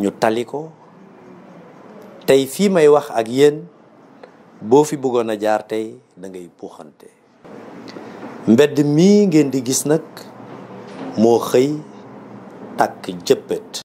ñu taliko tay fi may wax ak yéen bo fi bëggoon a jaar tay da ngay buuxante mbedd mi ngeen di gis nak mo xey tak jëppët